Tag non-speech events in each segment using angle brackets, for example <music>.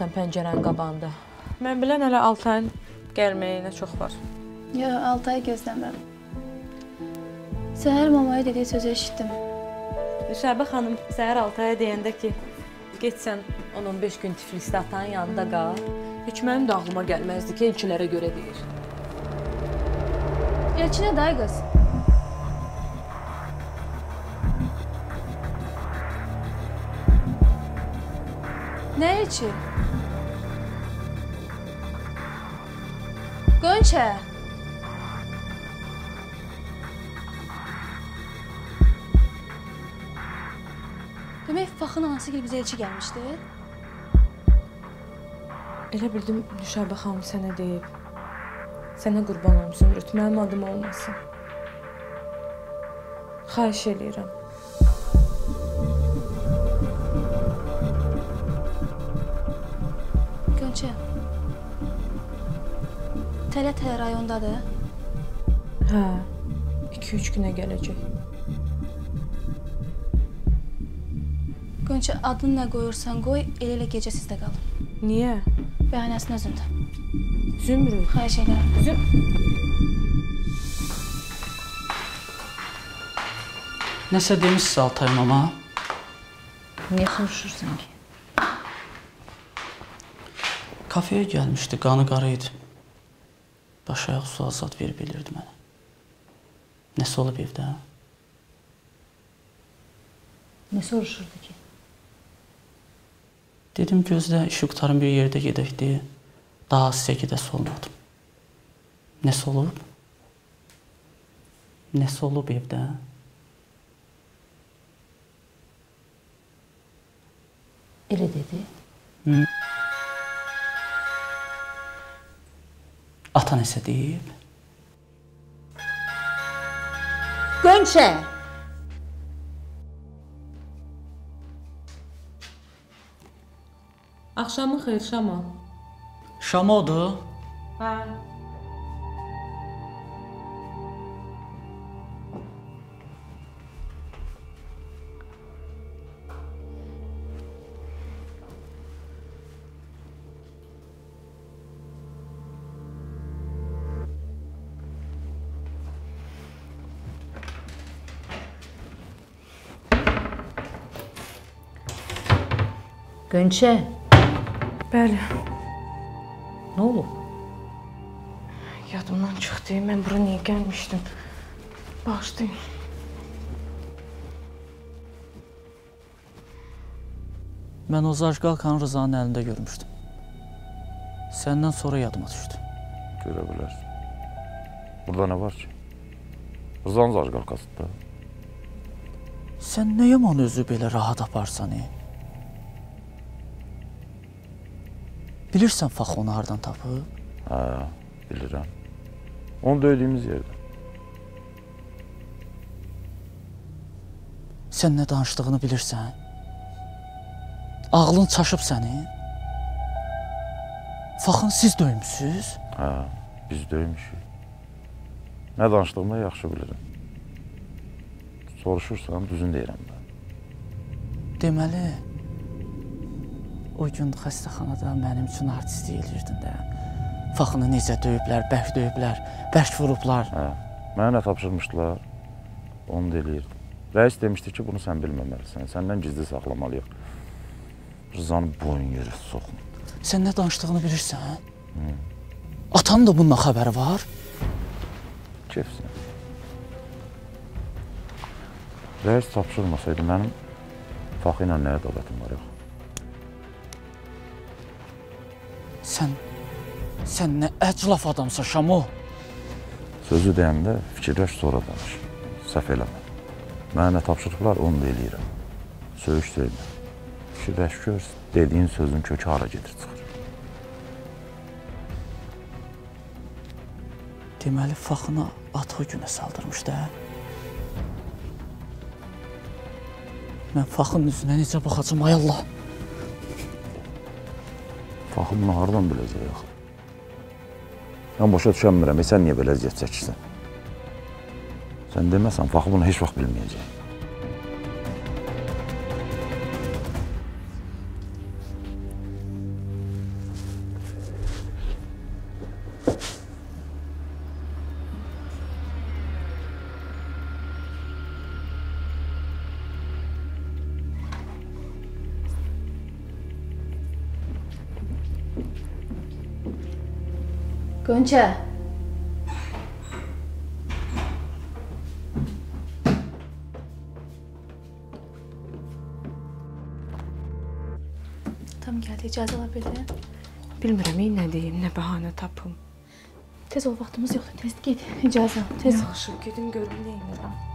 Dayanırsan pəncərənin qabağında? Mən bilən hələ Altayın gəlməyinə çox var. Yox, 6 ay gözləmirəm. Səhər mamaya dediyi sözü eşitdim. Şəbə xanım səhər Altaya deyəndə ki, getsən 10-15 gün Tiflisdə atanın yanında qal. Heç mənim də ağlıma gəlməzdi ki, elçilərə görə deyir. Elçinə day qız. Nə elçi? Qönçə. Demək Faxın anası gibi bizə elçi gəlmişdi. Elə bildim Şəbə xanım sənə deyib. Sənə qurban olum Zümrüt, mənim adım olmasın. Xahiş eləyirəm. Tələ-tələ rayondadır. Hə. 2-3 günə gələcək. Gönçə adını nə qoyursan qoy, elə-elə gecə sizdə qalın. Niyə? Bəhanəsini özündə. Zümrüt. Xahiş edirəm. Züm Nəsə demişsiz Altay mama? Niyə soruşursan ki? Kafeyə gəlmişdi, qanı qara idi. Baş ayaq sual zad verib bilirdi mənə. Nəsə olub evdə? Nə soruşurdu ki? Dedim gözlə, işi qutarın bir yerdə gedək deyə. Daha sizə gedəsi olmadım. Nəsə olub? Nəsə olub evdə? Elə dedi. Hı? Ata nəsə deyib? Gönçə! Axşamın xeyir Şama. Şam odur. Hə. Gönçə, Bəli, nə olub? yadımdan çıxdı. Mən bura niyə gəlmişdim? Bağışlayın. Mən o Zajqalkanı Rızanın əlində görmüşdüm. Səndən sonra yadıma düşdü. Görə bilərsən. Burada nə var ki? Rızanın zajqalkasıdır da. Sən nə yaman özü belə rahat aparsan, e? Bilirsən Fax onu hardan tapıb? Hə, bilirəm. Onu döydüyümüz yerdə. Sən nə danışdığını bilirsən? Ağlın çaşıb sənin? Faxın siz döymüsüz? Hə, biz döymüşük. Nə danışdığımı yaxşı bilirəm. Soruşursan, düzün deyirəm də. Deməli, o gün xəstəxanada mənim üçün artistlik eləyirdin də. Faxını necə döyüblər, bərk döyüblər, bərk vurublar. Hə, mənə nə tapşırmışdılar, onu da eləyirdim. Rəis demişdi ki, bunu sən bilməməlisən, səndən gizli saxlamalıyıq. Rızanı boyun yerə soxun. Sən nə danışdığını bilirsən? Hı. Atanın da bundan xəbəri var. Kefsin. Rəis tapşırmasaydı mənim Faxı ilə nə ədavətim var yox. Sən sən nə əclaf adamsan Şamo. Sözü deyəndə fikirləş sonra danış. Səhv eləmə. Mənə nə tapşırıblar, onu da eləyirəm. Söyüş söymə. Fikirləş gör, dediyin sözün kökü hara gedir çıxır. Deməli Faxına at o günə saldırmış da. Mən Faxın üzünə necə baxacağam ay Allah. Faxı bunu hardan biləcək axı? Mən başa düşəmirəm, e, sən niyə belə əziyyət çəkirsən? Sən deməsən, Faxı bunu heç vaxt bilməyəcək. Gönçə. Tam gəldi, icazə ala bildin? Bilmirəm, nə deyim, nə bəhanə tapım. Tez ol, vaxtımız yoxdur. Tez get. İcazə tez. Yaxşı, gedim görüm nə edirəm.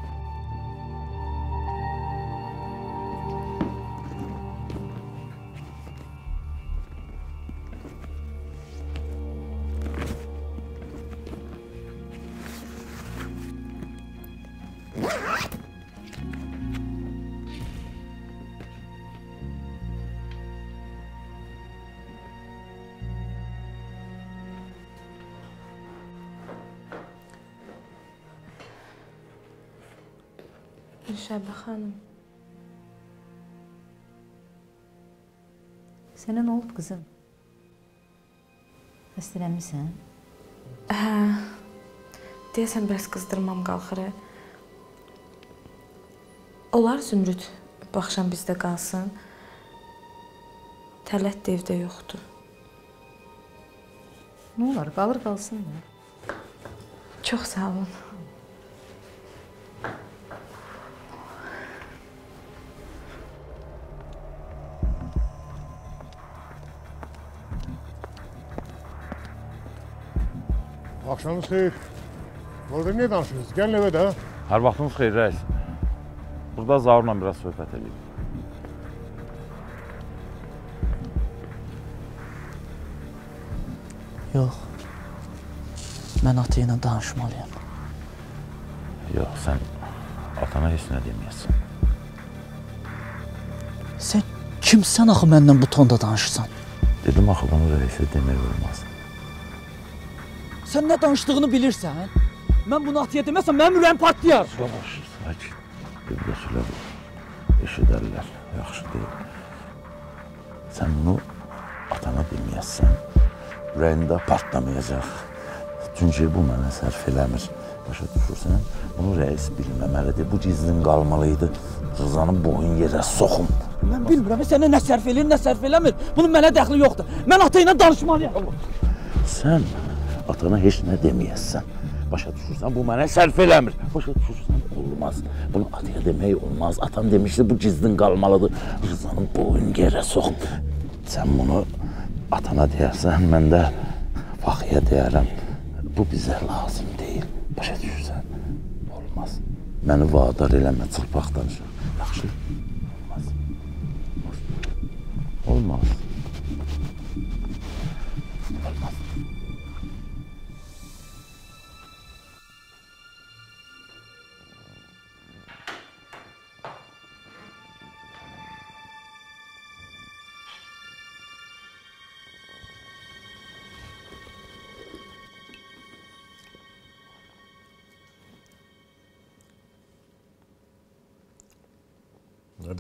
Sənə nə olub qızım? Xəstələnmisən? hə, deyəsən bəs qızdırmam qalxır. Olar Zümrüd bu axşam bizdə qalsın. Tələt də evdə yoxdur. Nə olar, qalır qalsın da. Çox sağ olun. Axşamınız xeyir. Orada niyə danışırsınız? Gəlin evə də. Hər vaxtınız xeyir rəis. Burada Zaurla biraz söhbət edeyim. Yox. Mən ata ilə danışmalıyam. Yox, sən atana heç nə deməyəsən. Sən kimsən axı məndən bu tonda danışırsan? Dedim axı bunu rəisə demək olmaz. Sən nə danışdığını bilirsən? Mən bunu ataya deməsəm mənim ürəyim partlayar. Yavaş, sakin. Qıbrısılar eşidərlər. Yaxşı deyil. Sən bunu atana deməyəsən, ürəyində partlamayacaq. Çünki bu mənə sərf eləmir. Başa düşürsən? Bunu rəis bilməməlidir. Bu gizlin qalmalıydı. Rızanın boyun yerə soxum. Mən bilmirəm sənə nə sərf eləyir, nə sərf eləmir. Bunun mənə dəxli yoxdur. Mən ata ilə danışmalıyam. Sən atana heç nə deməyəsən. Başa düşürsən? Bu mənə sərf eləmir. Başa düşürsən? Olmaz. Bunu ataya demək olmaz. Atan demişdi bu gizlin qalmalıdır. Rızanın boyun yerə sox. Sən bunu atana deyərsən, mən də Faxiyə deyərəm. Bu bizə lazım deyil. Başa düşürsən? Olmaz. Məni vadar eləmə, çılpaq danışır.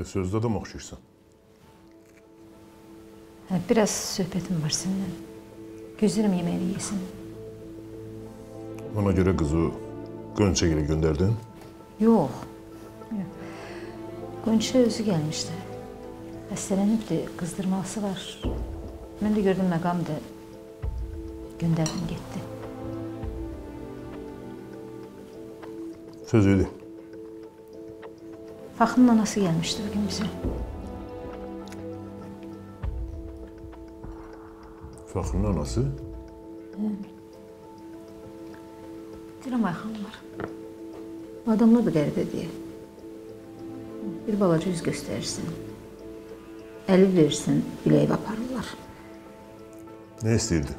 Nədir, sözdə də mi oxşayırsan? Hə, biraz söhbətim var səninlə. Gözlərəm yeməyi yesin. Ona görə qızı Gönçəgilə göndərdin? Yox. Yox. Qönçə özü gəlmişdi. Xəstələnibdi, qızdırması var. Mən də gördüm məqamdır. Göndərdim getdi. Söz idi. Faxının anası gəlmişdi bu gün bizə. Fəxrinin anası Deyirəm Ayxan var. Adamlar da qəribə deyə. Bir balaca üz göstərirsən. Əli verirsən, biləyib aparırlar. nə istəyirdi?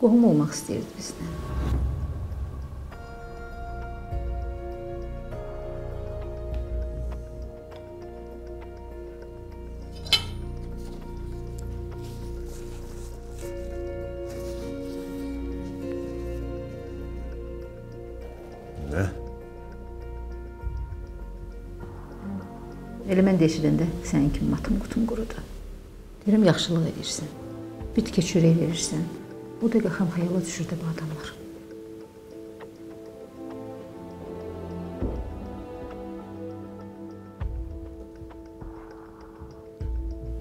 Qohum olmaq istəyirdi bizdən. Eşidəndə sənin kimi matım qutum qurudu. Deyirəm yaxşılıq edirsən. Bir tikə çörək verirsən. Bu dəqiqə xam xəyala düşürdü bu adamlar.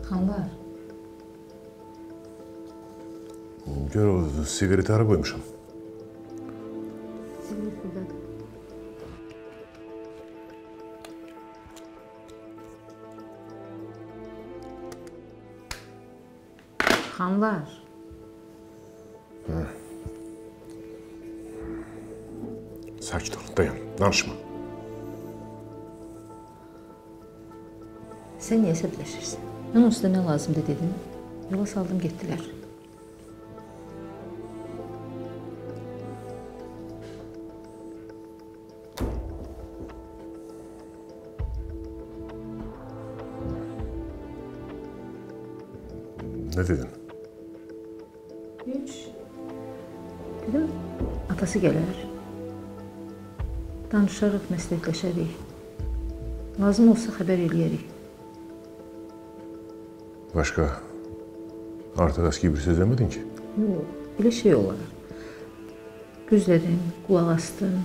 Xanlar. Gör o siqareti hara qoymuşam. Siqaret burdadır. Xanlar, Sakit ol, dayan, danışma. sən niyə əsəbləşirsən? Mən onsuz da nə lazımdır dedim. Yola saldım getdilər. Atası gələr. Danışarıq, məsləhətləşərik. Lazım olsa xəbər eləyərik. Başqa artıq əski bir söz demədin ki? Yox, elə şey olar. Gözlədim, qulaq astım.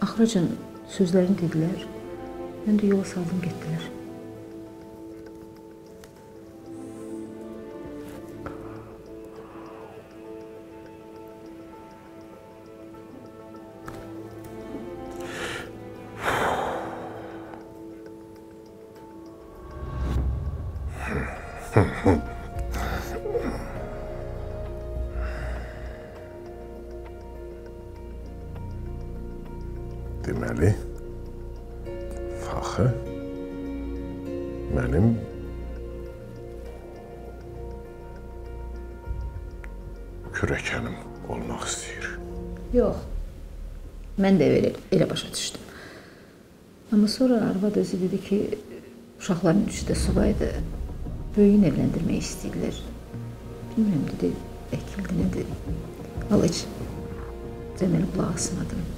Axıracan sözlərini dedilər. Mən də yola saldım getdilər. Deməli, Faxı mənim kürəkənim olmaq istəyir. Yox. Mən də elə, elə başa düşdüm. Amma sonra arvad özü dedi ki, uşaqların üçü də subaydı. Böyüyün evləndirmək istəyirlər. Bilmirəm dedi, vəkildir nədir? Al iç. Cəməli qulaq asmadım.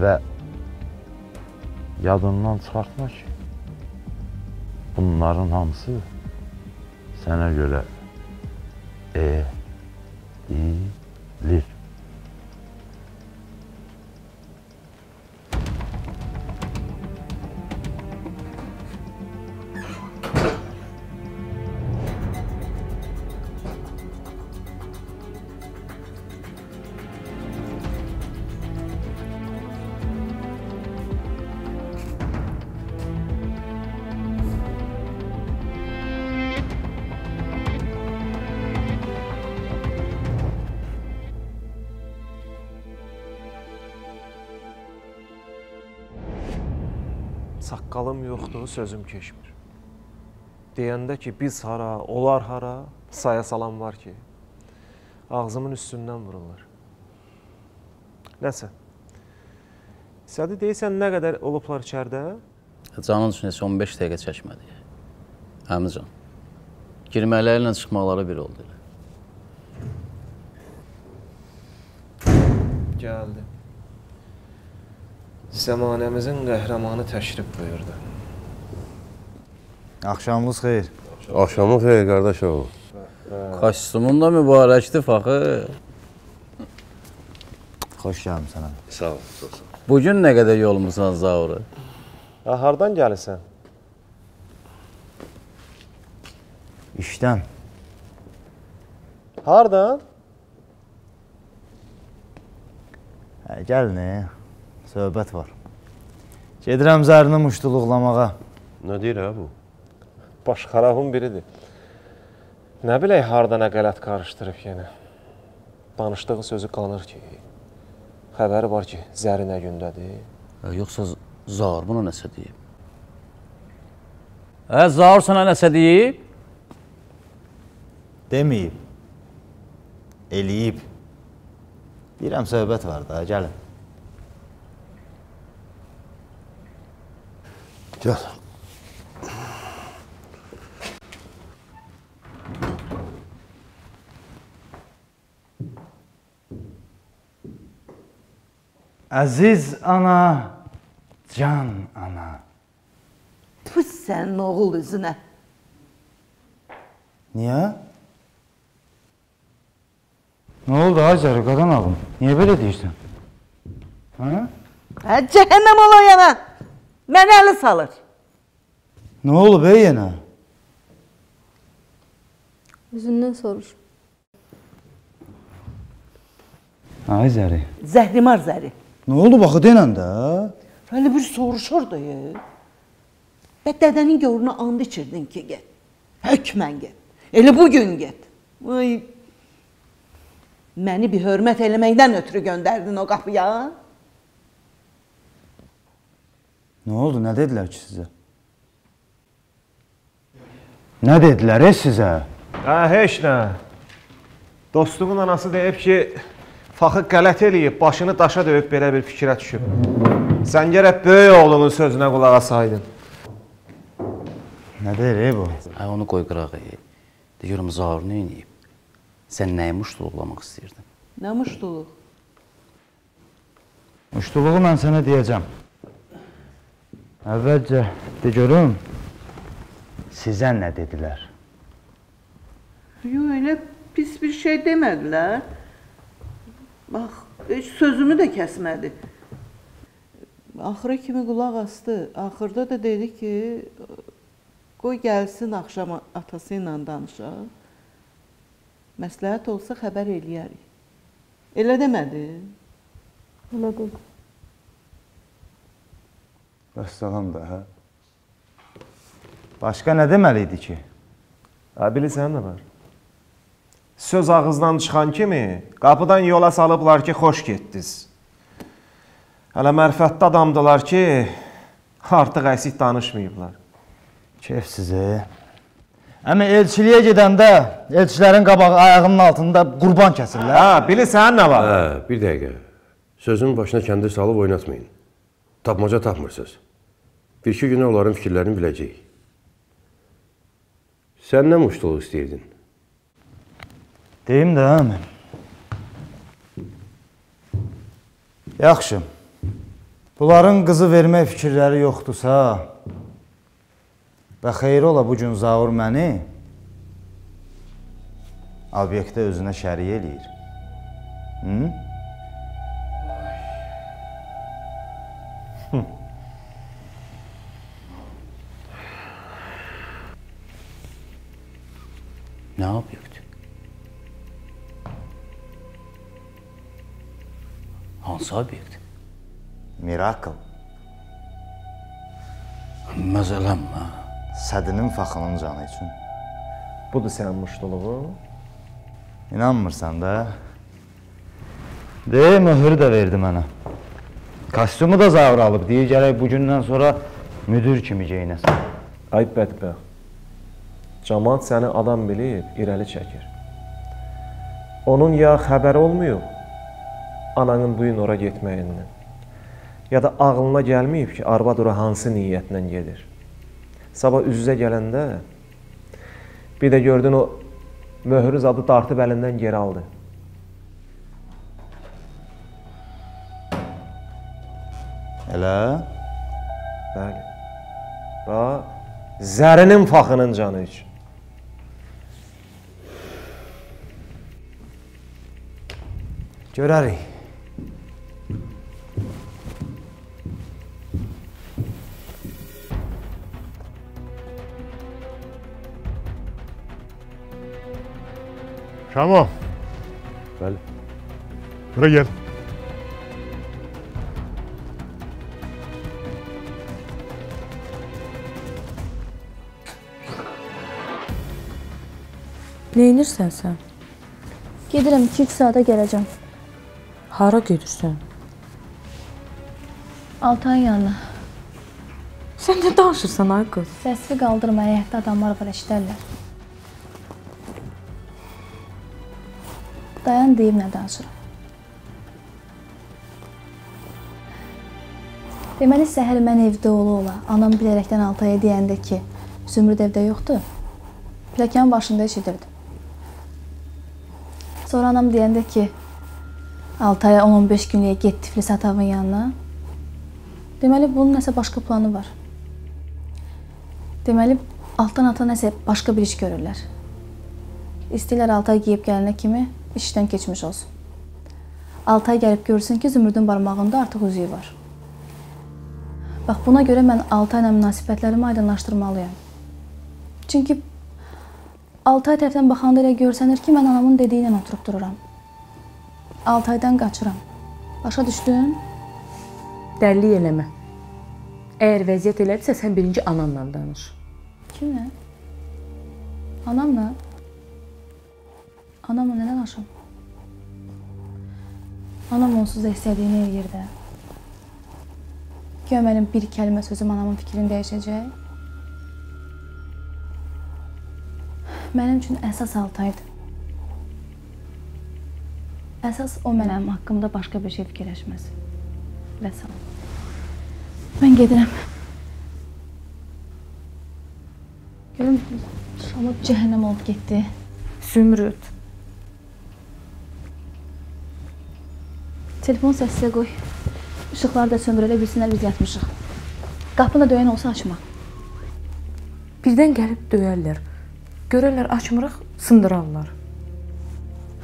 Və yadından çıxartma ki, bunların hamısı sənə görə edilir. Sözüm keçmir. Deyəndə ki, biz hara, onlar hara, saya salan var ki, ağzımın üstündən vururlar. Nəsə. Sədi deyirsən nə qədər olublar içəridə? Canın üçün heç 15 dəqiqə çəkmədi. Həmican. Girmələrlə çıxmaları bir oldu elə. Gəldi. Zəmanəmizin qəhrəmanı təşrif buyurdu. Axşamınız xeyir. Axşamın xeyir qardaş oğul. Kostyumun da mübarəkdir faxı. Xoş gəlmisən. ana. Sağ ol, çox sağ ol. Bu gün nə qədər yolumusan Zaura? Ha, hardan gəlirsən? İşdən. Hardan? Hə, gəlin. e. Söhbət var. Gedirəm zərini muştuluqlamağa. Nə deyir ha bu? Baş xarabın biridir. Nə bilək hardan nə qələt qarışdırıb yenə. Danışdığı sözü qanır ki. Xəbəri var ki, zəri nə gündədir. Yoxsa Zar buna nəsə deyib? Hə, Zaur sənə nəsə deyib? Deməyib. Eləyib. Deyirəm söhbət var da, gəlin. Gəl. Əziz ana, can ana. Tüs sənin oğul üzünə. Niyə? Nə oldu Azər, qadan alım? Niyə belə deyirsən? Hə? Hə, cəhənnəm ola yana. Mən əli salır. Nə olub ey yenə? Üzündən soruş. Azəri. Zəhrimar zəri. Nə oldu baxı denən də? Hələ bir soruşurdu ya. Bə dədənin görünə and içirdin ki, get. Hökmən get. Elə bu gün get. Vay. Məni bir hörmət eləməkdən ötürü göndərdin o qapıya. Nə oldu? Nə dedilər ki sizə? Nə dedilər ey sizə? Hə, heç nə. Dostumun anası deyib ki, Faxı qələt eləyib, başını daşa döyüb belə bir fikrə düşüb. Sən gərək böyük oğlunun sözünə qulaq asaydın. Nə deyir ey bu? Hə, onu qoy qırağa. Deyirəm Zaur nə edib? Sən nəyi muştuluqlamaq istəyirdin? Nə muştuluq? Muştuluğu mən sənə deyəcəm. Əvvəlcə de görüm. Sizə nə dedilər? Yo, elə pis bir şey demədilər. Bax, heç sözümü də kəsmədi. Axıra kimi qulaq asdı. Axırda da dedi ki, qoy gəlsin axşam atası ilə danışaq. Məsləhət olsa xəbər eləyərik. Elə demədi? Elə dedi. Vəssalam da, hə? Başqa nə deməli idi ki? Hə, bilirsən nə var? Söz ağızdan çıxan kimi qapıdan yola salıblar ki, xoş getdiniz. Hələ mərfətdə adamdılar ki, artıq əsik danışmayıblar. Kef sizi. Əmi elçiliyə gedəndə elçilərin qabağı ayağının altında qurban kəsirlər. Hə, bilirsən nə var? Hə, bir dəqiqə. Sözün başına kəndir salıb oynatmayın. Tapmaca tapmırsınız. Bir-iki günə onların fikirlərini biləcəyik. Sən nə muştuluq istəyirdin? Deyim də əmi. Yaxşı. Bunların qızı vermək fikirləri yoxdursa və xeyri ola bu gün Zaur məni obyektə özünə şərik eləyir. Hı? <laughs> Nə obyekt? Hansı obyekt? Miracle. Məzələnmə. Sədinin faxının canı üçün. Budur sənin muştuluğun. İnanmırsan da. De, möhürü də verdi mənə. Kostyumu da zavr alıb. Deyir, gərək bu gündən sonra müdür kimi geyinəsən. Ay bədbəxt. Camaat səni adam bilib irəli çəkir. Onun ya xəbəri olmayıb ananın bu gün ora getməyindən. Ya da ağlına gəlməyib ki, arvad ora hansı niyyətlə gedir. Sabah üz-üzə gələndə bir də gördün o möhrü zadı dartıb əlindən geri aldı. Elə? Bəli. Bax, zərinin faxının canı üçün. Görərik. Bəli. bura gel. Neynirsən sən? Gedirəm 2-3 saata gələcəm. Hara gedirsən? Altayın yanına. Sən nə danışırsan ay qız? Səsini qaldırma, həyətdə adamlar var, eşidərlər. Dayan deyim nə danışıram. Deməli səhər mən evdə ola ola, anam bilərəkdən Altaya deyəndə ki, Zümrüd evdə yoxdur. Pilləkənin başında eşidirdim. Sonra anam deyəndə ki, Altaya 10-15 günlüyə get Tiflis atavın yanına. Deməli bunun nəsə başqa planı var. Deməli altdan ata nəsə başqa bir iş görürlər. İstəyirlər Altay geyib gələnə kimi işdən keçmiş olsun. Altay gəlib görsün ki, Zümrüdün barmağında artıq üzüyü var. Bax buna görə mən Altayla münasibətlərimi aydınlaşdırmalıyam. Çünki Altay tərəfdən baxanda elə görsənir ki, mən anamın dediyi ilə oturub dururam. Altaydan qaçıram. Başa düşdün? Dəlilik eləmə. Əgər vəziyyət elədirsə, sən birinci ananla danış. Kimlə? Anamla? Anamla nə danışım? Anam onsuz da istədiyini eləyir də. Güya mənim bir kəlmə sözüm anamın fikrini dəyişəcək. Mənim üçün əsas Altaydır. Əsas o mənim haqqımda başqa bir şey fikirləşməz. Və salam. Mən gedirəm. Görüm Şamı cəhənnəm olub getdi. Zümrüd. Telefon səsinə qoy. İşıqları da söndürələ bilsinlər biz yatmışıq. Qapını döyən olsa açma. Birdən gəlib döyərlər. Görərlər açmırıq, sındırarlar.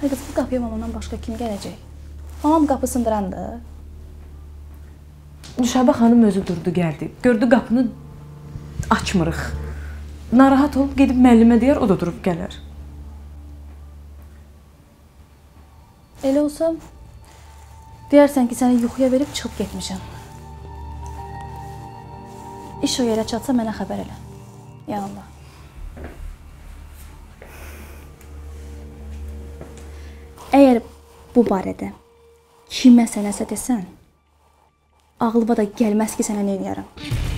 Ay qız, bu qapıya mamamdan başqa kim gələcək? Mamam qapı sındırandır. Nüşabə xanım özü durdu, gəldi. Gördü qapını açmırıq. Narahat olub gedib müəllimə deyər, o da durub gələr. Elə olsa deyərsən ki, səni yuxuya verib çıxıb getmişəm. İş o yerə çatsa mənə xəbər elə. Ya Allah. Əgər bu barədə kiməsə nəsə desən, ağlıma da gəlməz ki, sənə nə edərəm.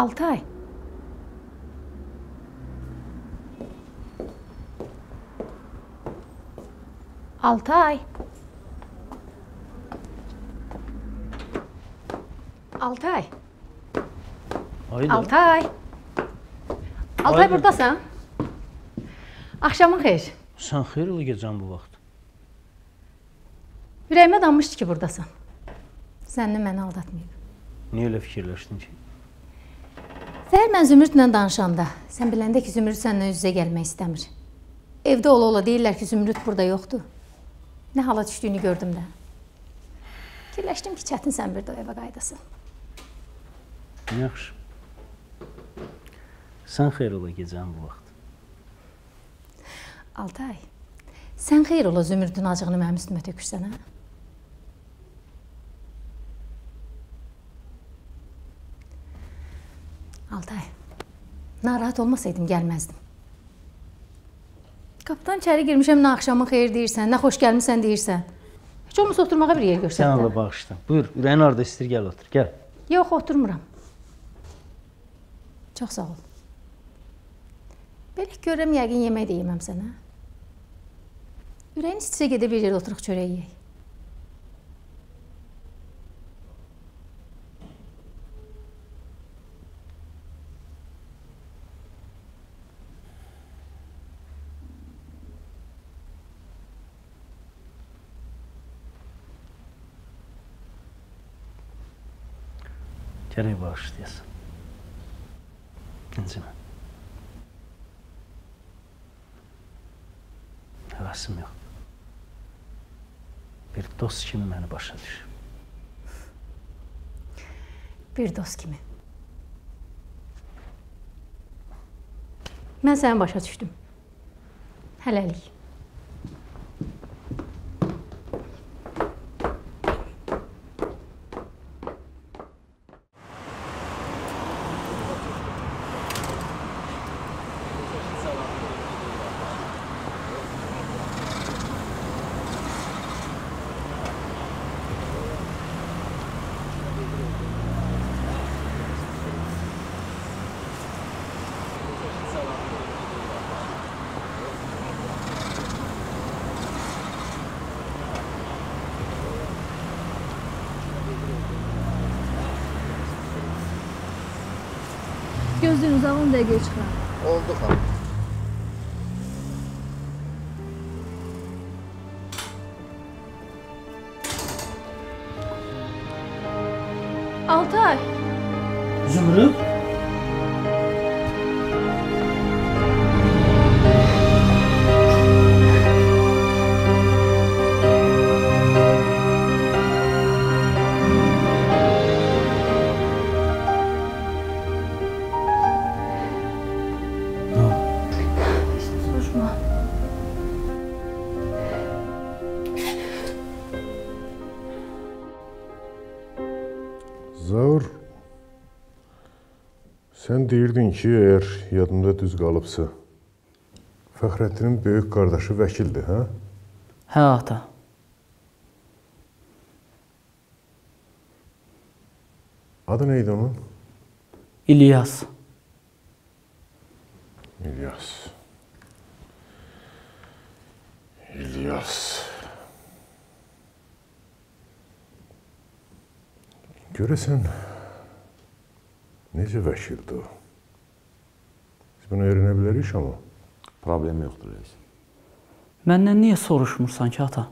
Altay. Altay. Altay. Haydi. Altay. Altay Haydi. burdasan? Axşamın xeyir. Sən xeyirli gecən bu vaxt. Ürəyimə danmışdı ki, burdasan. Səninlə məni aldatmayıb. Niyə elə fikirləşdin ki? Səhər mən Zümrüdlə danışanda, sən biləndə ki, Zümrüd səninlə üz-üzə gəlmək istəmir. Evdə ola-ola deyirlər ki, Zümrüd burada yoxdur. Nə hala düşdüyünü gördüm də. Fikirləşdim ki, çətin sən bir də evə qayıdasan. Yaxşı. Sən xeyirli gecən bu vaxt. Altay, sən xeyr ola Zümrüdün acığını mənim üstümə tökürsən, hə? Altay, Narahat olmasaydım gəlməzdim. Qapıdan içəri girmişəm, nə axşamın xeyir deyirsən, nə xoş gəlmisən deyirsən. Heç olmasa oturmağa bir yer Sən göstər. Allah bağışla. Buyur, ürəyin harda istəyir gəl otur. Gəl. Yox, oturmuram. Çox sağ ol. Belə görürəm yəqin yemək də yeməmsən, hə? Ürəyin istəsə gedib bir yerdə oturuq çörək yeyək. Gərək bağışlayasan. İncimə. Həvəsim yoxdur. Bir dost kimi məni başa düş. Bir dost kimi. Mən səni başa düşdüm. Hələlik. Gözlüyünüzü alın dəqiqəyə çıxıram. Oldu xanım. Altay. Zümrüd. Deyirdin ki, əgər yadımda düz qalıbsa, Fəxrəddinin böyük qardaşı vəkildir, hə? Hə, ata. Adı nə idi onun? İlyas. İlyas. İlyas. Görəsən necə vəkildir o? Bunu öyrənə bilərik amma. Problem yoxdur reis. Məndən niyə soruşmursan ki, ata?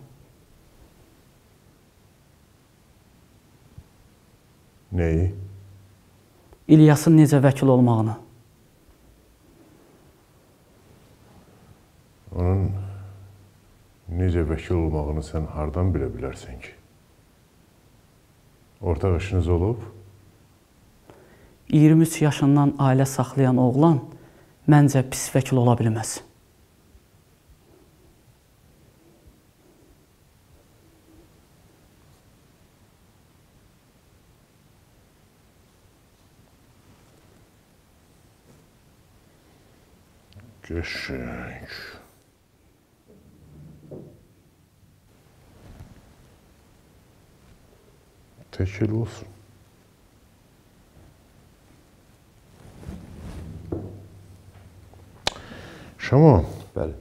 Nəyi? İlyasın necə vəkil olmağını. Onun necə vəkil olmağını sən hardan bilə bilərsən ki? Ortaq işiniz olub? 23 yaşından ailə saxlayan oğlan məncə pis vəkil ola bilməz. Qəşəng. Təkil olsun. Şama, Bəli.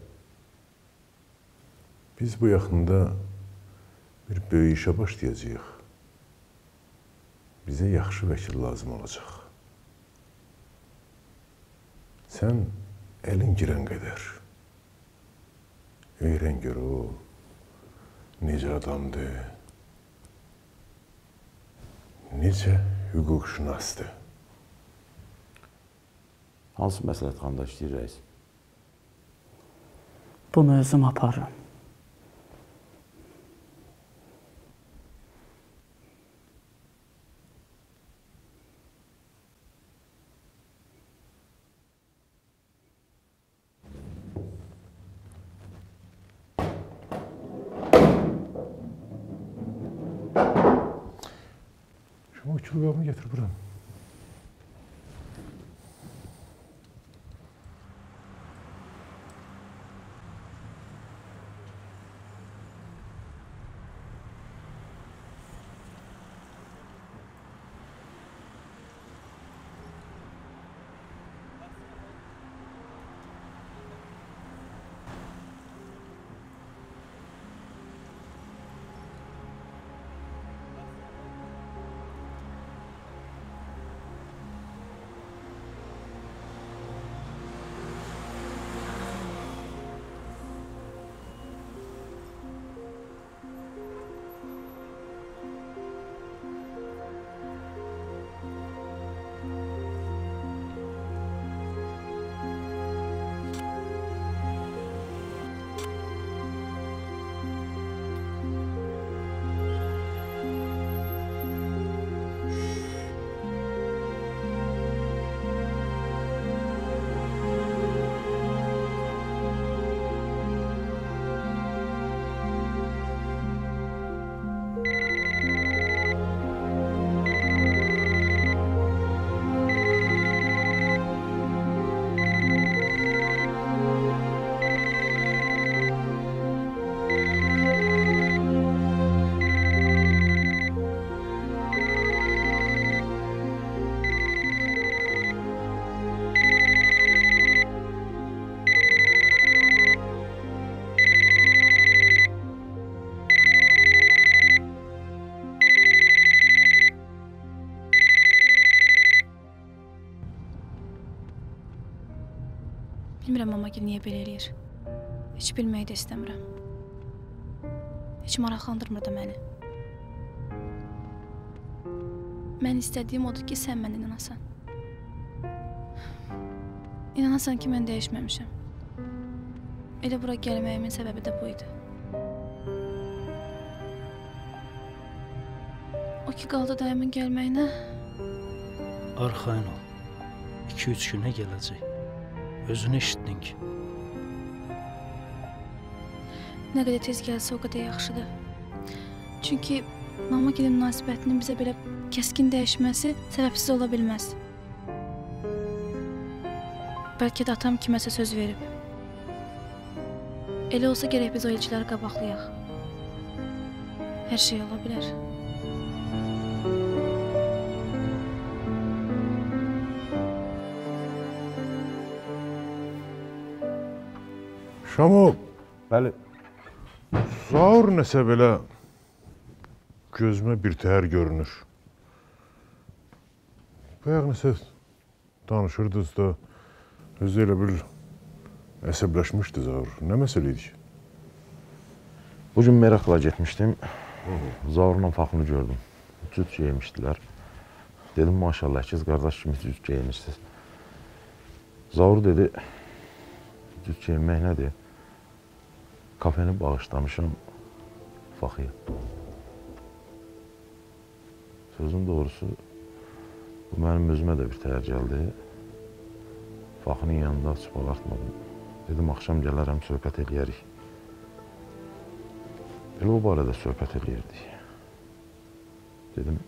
biz bu yaxında bir böyük işə başlayacağıq. Bizə yaxşı vəkil lazım olacaq. Sən əlin girən qədər öyrən gör o necə adamdır, necə hüquqşünasdır. Hansı məsləhətxanada işləyir reis? bunu özüm aparım. Şu uçurgamı getir buram. Bilmirəm mama gil niyə belə eləyir. Heç bilməyi də istəmirəm. Heç maraqlandırmır da məni. Mən istədiyim odur ki, sən mənə inanasan. İnanasan ki, mən dəyişməmişəm. Elə bura gəlməyimin səbəbi də bu idi. O ki qaldı dayımın gəlməyinə, Arxayın ol. 2-3 günə gələcək. Özünü eşitdin ki. nə qədər tez gəlsə o qədər yaxşıdır. Çünki mama gilin münasibətinin bizə belə kəskin dəyişməsi səbəbsiz ola bilməz. Bəlkə də atam kiməsə söz verib. Elə olsa gərək biz o elçiləri qabaqlayaq. Hər şey ola bilər. Şamo, Bəli, Zaur nəsə belə gözümə bir təhər görünür. Bayaq nəsə danışırdınız da, özü elə bil əsəbləşmişdi Zaur. Nə məsələ idi ki? bu gün Merakla getmişdim. Zaurla Faxını gördüm. Cüt geymişdilər. Dedim maşallah ikiz qardaş kimi cüt geyinirsiniz. Zaur dedi, cüt geyinmək nədir? Kafeni bağışlamışam Faxıya. Sözün doğrusu, bu mənim özümə də bir təhər gəldi. Faxının yanında açıb alartmadım. Dedim, axşam gələrəm, söhbət eləyərik. Elə o barədə söhbət eləyirdik. Dedim,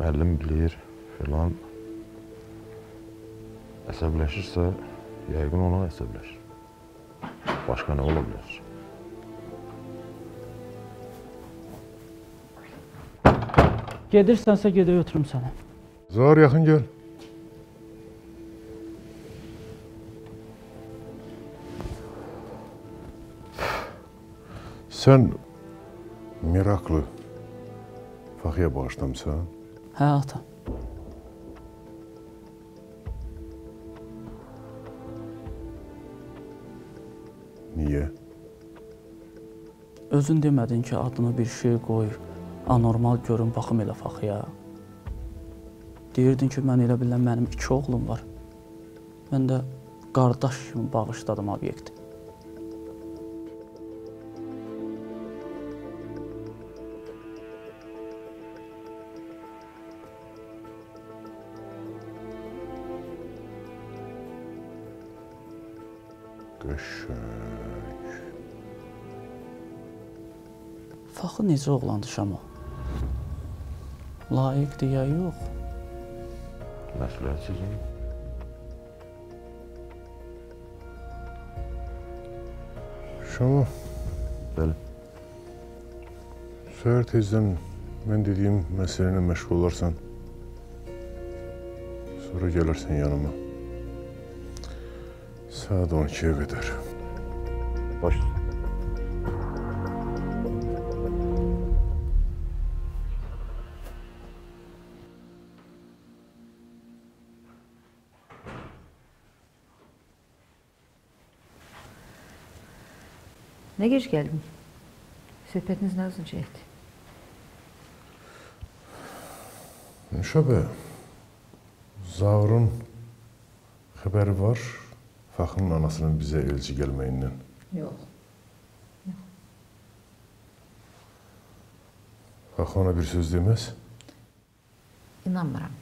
müəllim bilir, filan. Əsəbləşirsə, yəqin ona əsəbləşir. Başqa nə ola bilər? Gedirsənsə gedib ötürüm səni. Zaur yaxın gəl. Sən Miraklı Faxıya bağışlamısan? Hə, ata. Özün demədin ki, adını bir şey qoy, anormal görün, baxım elə Faxıya. Deyirdin ki, mən elə bilən mənim iki oğlum var. Mən də qardaş kimi bağışladım obyekti. Necə oğlandı Şamo? Layiqdir ya yox? Məsləhət sizin. Şamo, Bəli. səhər tezdən mən dediyim məsələ ilə məşğul olarsan. Sonra gələrsən yanıma. Saat 12-yə qədər. Baş üstə. Nə gec gəldim? Söhbətiniz nə uzun çəkdi? Nüşabə, Zaurun xəbəri var Faxının anasının bizə elçi gəlməyindən. Yox. Faxı ona bir söz deməz. İnanmıram.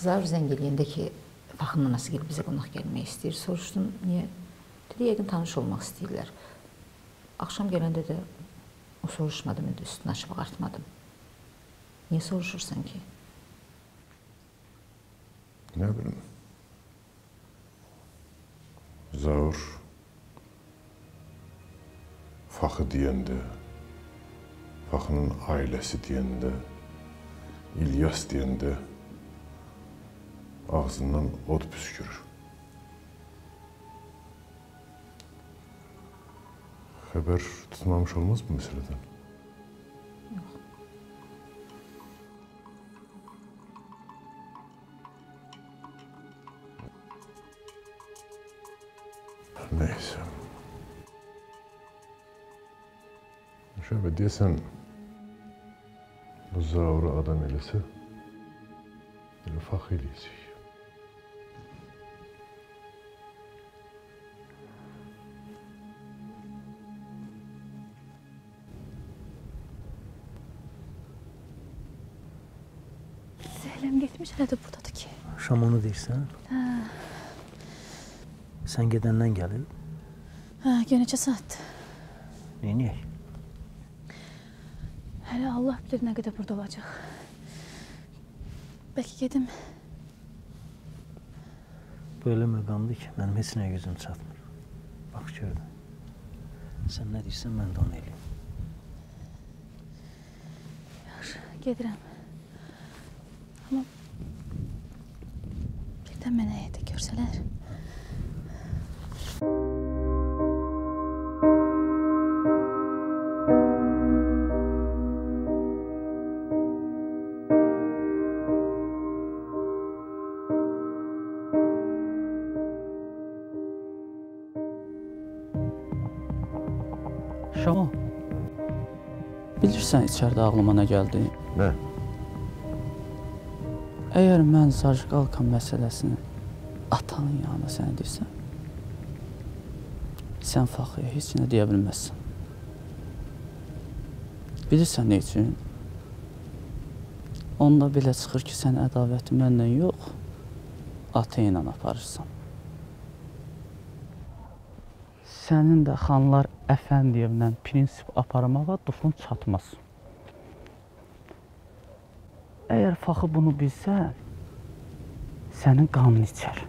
Zaur zəng eləyəndə ki, Faxının anası gəlib bizə qonaq gəlmək istəyir. Soruşdum, niyə? Dedi, yəqin tanış olmaq istəyirlər. Axşam gələndə də o soruşmadı, mən də üstünü açıb ağartmadım. Niyə soruşursan ki? Nə bilim. Zaur Faxı deyəndə, Faxının ailəsi deyəndə, İlyas deyəndə ağzından od püskürür. Xəbər tutmamış olmaz bu məsələdən? Neyse. Şöyle deyəsən, bu zavru adam eləsə, elə eləyəcək. Hələ də burdadır ki. Şam onu deyirsən? Hə, Sən gedəndən gəlib. hə, gör neçə saatdır. Neyniyək? Hələ Allah bilir nə qədər burada olacaq. Bəlkə gedim. Bu elə məqamdır ki, mənim heç nəyə gücüm çatmır. Bax gördün. Sən nə deyirsən, mən də onu eləyim. Yaxşı, gedirəm. Şamo. Bilirsən içəridə ağlıma nə gəldi? Nə? Əgər mən Zajqalkan məsələsini atanın yanına sənə desəm, sən Fəxriyə heç nə deyə bilməzsən. Bilirsən nə üçün? Onda belə çıxır ki, sən ədavəti məndən yox, ata ilə aparırsan. Sənin də xanlar Əfəndiyevlə prinsip aparmağa dufun çatmaz. Əgər Faxı bunu bilsə, sənin qanını içər.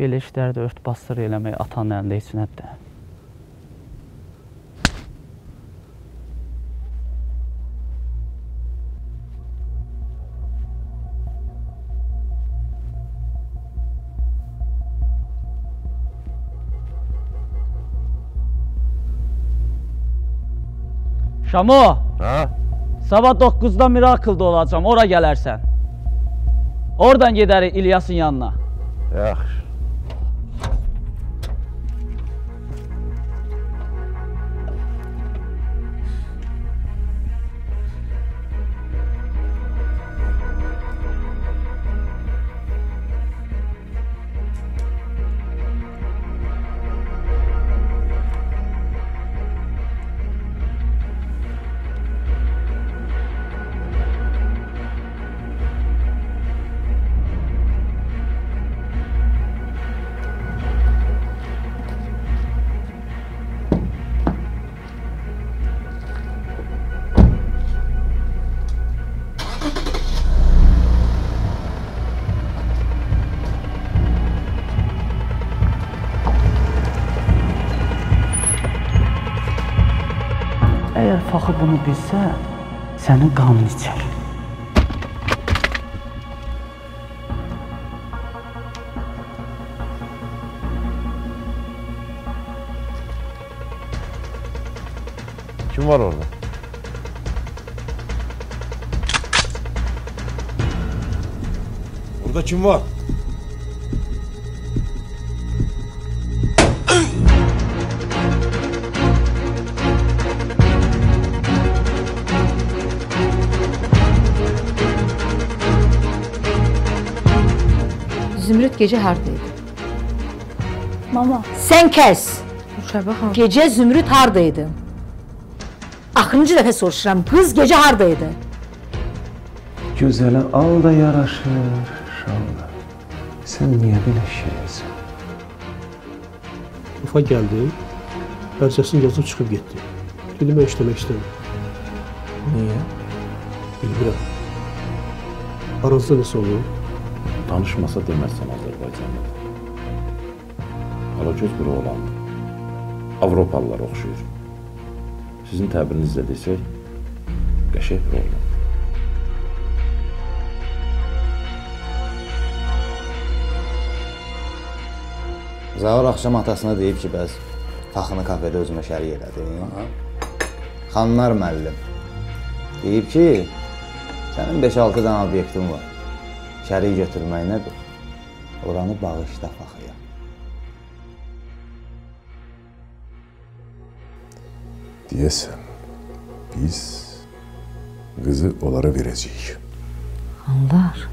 Belə işlərdə ört bastır eləmək atanın əlində heç nədir. Şamo, Hə? sabah 9-da Miracle-da olacam, ora gələrsən. Oradan gedərik İlyasın yanına. Yaxşı. Bunu bilsə, sənin qanını içər. Kim var orada? Burada kim var? Gecə hardaydı? Mama, Sən kəs. Rüşəbə xanım. Gecə Zümrüd hardaydı? Axırıncı dəfə soruşuram. Qız gecə hardaydı? Gözələ al da yaraşır, şanla. Sən niyə belə şirinsən? Ufa gəldi, bərcəsini yazıb çıxıb getdi. Dilimi işləmək istəmir. Niyə? Bilmirəm. Aranızda nəsə olur? Danışmasa deməzsən Azərbaycanlı. Alagöz bir oğlan. Avropalılar oxşuyur. Sizin təbirinizlə desək, qəşəng bir oğlan. Zaur axşam atasına deyib ki, bəs taxını kafedə özümə şərik elədim. Xanlar müəllim deyib ki, sənin 5-6 dənə obyektin var. İçəri götürməyinədir. Oranı bağışla faxıya. Deyəsən, biz qızı onlara verəcəyik. Anlar.